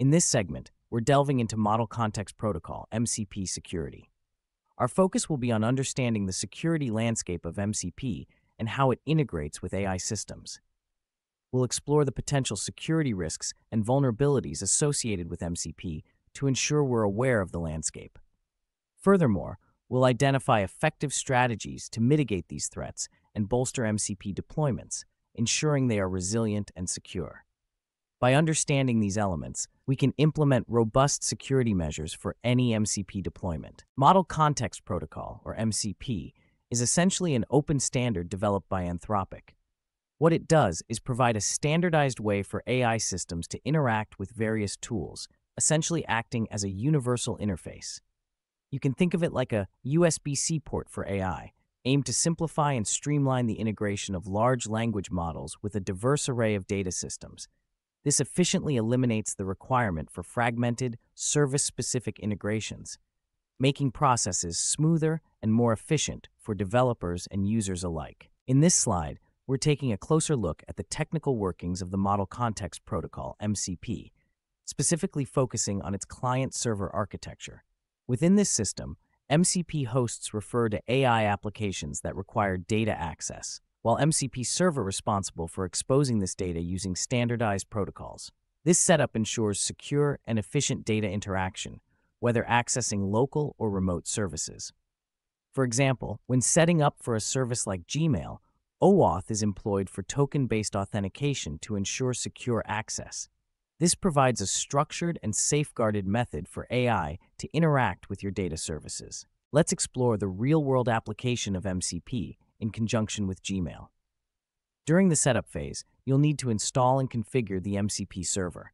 In this segment, we're delving into Model Context Protocol, MCP security. Our focus will be on understanding the security landscape of MCP and how it integrates with AI systems. We'll explore the potential security risks and vulnerabilities associated with MCP to ensure we're aware of the landscape. Furthermore, we'll identify effective strategies to mitigate these threats and bolster MCP deployments, ensuring they are resilient and secure. By understanding these elements, we can implement robust security measures for any MCP deployment. Model Context Protocol, or MCP, is essentially an open standard developed by Anthropic. What it does is provide a standardized way for AI systems to interact with various tools, essentially acting as a universal interface. You can think of it like a USB C port for AI, aimed to simplify and streamline the integration of large language models with a diverse array of data systems. This efficiently eliminates the requirement for fragmented, service specific integrations, making processes smoother and more efficient for developers and users alike. In this slide, we're taking a closer look at the technical workings of the Model Context Protocol, MCP, specifically focusing on its client server architecture. Within this system, MCP hosts refer to AI applications that require data access, while MCP server responsible for exposing this data using standardized protocols. This setup ensures secure and efficient data interaction, whether accessing local or remote services. For example, when setting up for a service like Gmail, OAuth is employed for token-based authentication to ensure secure access. This provides a structured and safeguarded method for AI to interact with your data services. Let's explore the real-world application of MCP in conjunction with Gmail. During the setup phase, you'll need to install and configure the MCP server.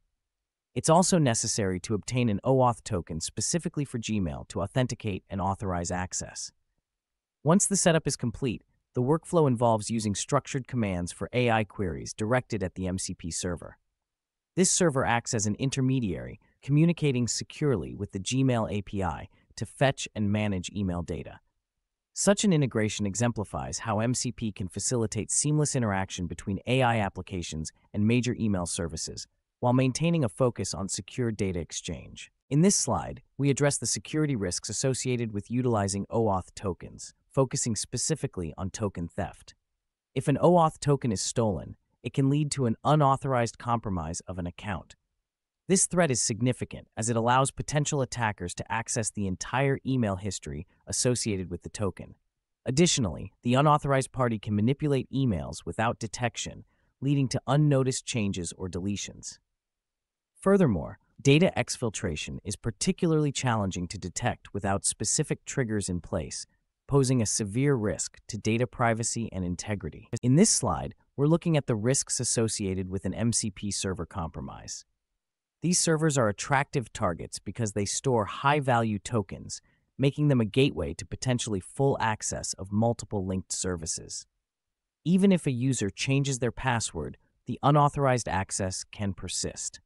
It's also necessary to obtain an OAuth token specifically for Gmail to authenticate and authorize access. Once the setup is complete, the workflow involves using structured commands for AI queries directed at the MCP server. This server acts as an intermediary, communicating securely with the Gmail API to fetch and manage email data. Such an integration exemplifies how MCP can facilitate seamless interaction between AI applications and major email services, while maintaining a focus on secure data exchange. In this slide, we address the security risks associated with utilizing OAuth tokens, focusing specifically on token theft. If an OAuth token is stolen, it can lead to an unauthorized compromise of an account. This threat is significant as it allows potential attackers to access the entire email history associated with the token. Additionally, the unauthorized party can manipulate emails without detection, leading to unnoticed changes or deletions. Furthermore, data exfiltration is particularly challenging to detect without specific triggers in place, posing a severe risk to data privacy and integrity. In this slide, we're looking at the risks associated with an MCP server compromise. These servers are attractive targets because they store high-value tokens, making them a gateway to potentially full access of multiple linked services. Even if a user changes their password, the unauthorized access can persist.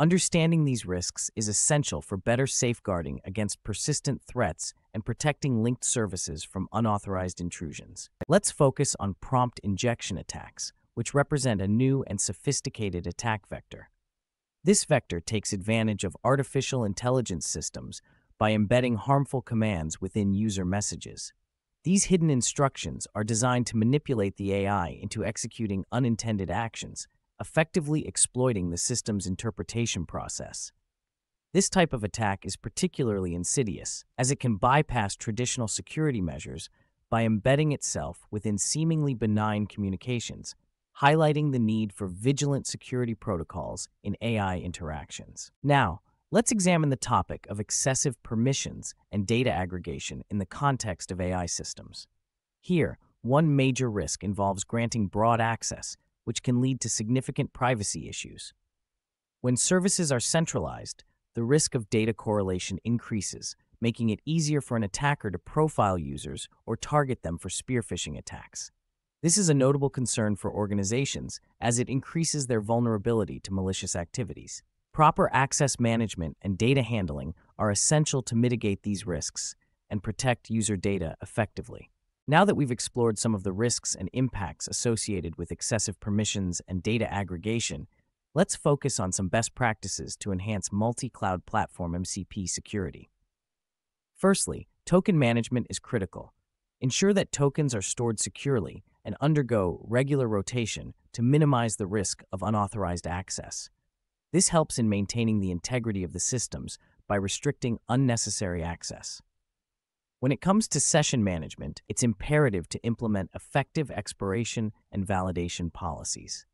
Understanding these risks is essential for better safeguarding against persistent threats and protecting linked services from unauthorized intrusions. Let's focus on prompt injection attacks, which represent a new and sophisticated attack vector. This vector takes advantage of artificial intelligence systems by embedding harmful commands within user messages. These hidden instructions are designed to manipulate the AI into executing unintended actions, effectively exploiting the system's interpretation process. This type of attack is particularly insidious, as it can bypass traditional security measures by embedding itself within seemingly benign communications, highlighting the need for vigilant security protocols in AI interactions. Now, let's examine the topic of excessive permissions and data aggregation in the context of AI systems. Here, one major risk involves granting broad access which can lead to significant privacy issues. When services are centralized, the risk of data correlation increases, making it easier for an attacker to profile users or target them for spear phishing attacks. This is a notable concern for organizations as it increases their vulnerability to malicious activities. Proper access management and data handling are essential to mitigate these risks and protect user data effectively. Now that we've explored some of the risks and impacts associated with excessive permissions and data aggregation, let's focus on some best practices to enhance multi cloud platform MCP security. Firstly, token management is critical. Ensure that tokens are stored securely and undergo regular rotation to minimize the risk of unauthorized access. This helps in maintaining the integrity of the systems by restricting unnecessary access. When it comes to session management, it's imperative to implement effective expiration and validation policies.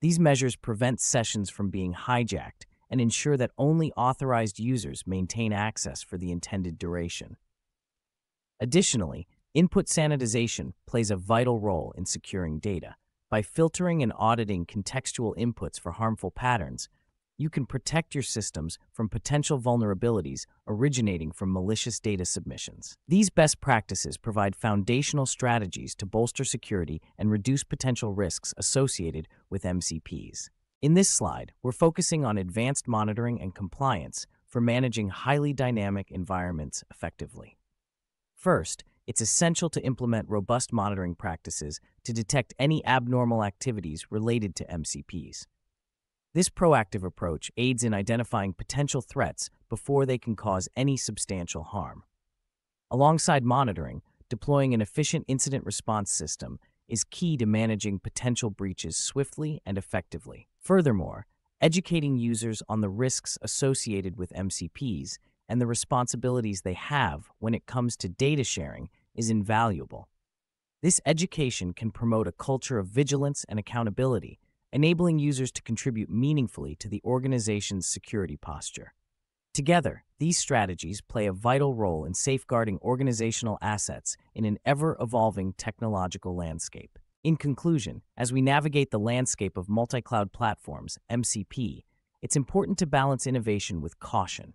These measures prevent sessions from being hijacked and ensure that only authorized users maintain access for the intended duration. Additionally, input sanitization plays a vital role in securing data. By filtering and auditing contextual inputs for harmful patterns, you can protect your systems from potential vulnerabilities originating from malicious data submissions. These best practices provide foundational strategies to bolster security and reduce potential risks associated with MCPs. In this slide, we're focusing on advanced monitoring and compliance for managing highly dynamic environments effectively. First, it's essential to implement robust monitoring practices to detect any abnormal activities related to MCPs. This proactive approach aids in identifying potential threats before they can cause any substantial harm. Alongside monitoring, deploying an efficient incident response system is key to managing potential breaches swiftly and effectively. Furthermore, educating users on the risks associated with MCPs and the responsibilities they have when it comes to data sharing is invaluable. This education can promote a culture of vigilance and accountability enabling users to contribute meaningfully to the organization's security posture. Together, these strategies play a vital role in safeguarding organizational assets in an ever evolving technological landscape. In conclusion, as we navigate the landscape of multi cloud platforms, MCP, it's important to balance innovation with caution.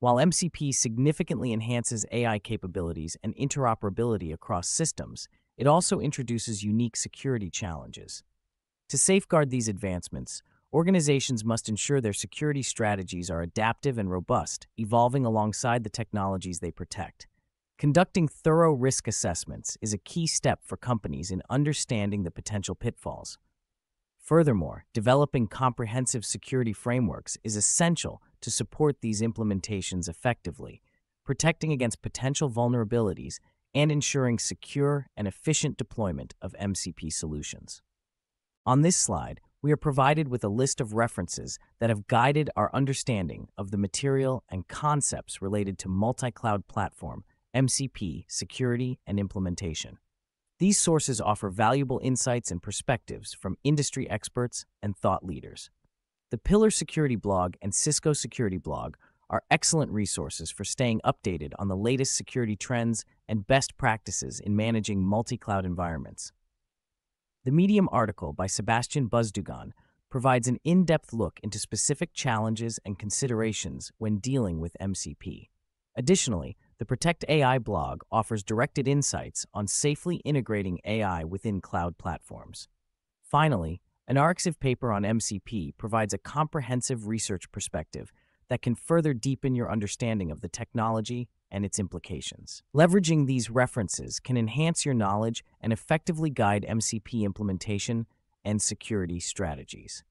While MCP significantly enhances AI capabilities and interoperability across systems, it also introduces unique security challenges. To safeguard these advancements, organizations must ensure their security strategies are adaptive and robust, evolving alongside the technologies they protect. Conducting thorough risk assessments is a key step for companies in understanding the potential pitfalls. Furthermore, developing comprehensive security frameworks is essential to support these implementations effectively, protecting against potential vulnerabilities and ensuring secure and efficient deployment of MCP solutions. On this slide, we are provided with a list of references that have guided our understanding of the material and concepts related to multi cloud platform, MCP, security, and implementation. These sources offer valuable insights and perspectives from industry experts and thought leaders. The Pillar Security blog and Cisco Security blog are excellent resources for staying updated on the latest security trends and best practices in managing multi cloud environments. The Medium article by Sebastian Buzdugan provides an in depth look into specific challenges and considerations when dealing with MCP. Additionally, the Protect AI blog offers directed insights on safely integrating AI within cloud platforms. Finally, an Arxiv paper on MCP provides a comprehensive research perspective that can further deepen your understanding of the technology and its implications. Leveraging these references can enhance your knowledge and effectively guide MCP implementation and security strategies.